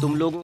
tum lung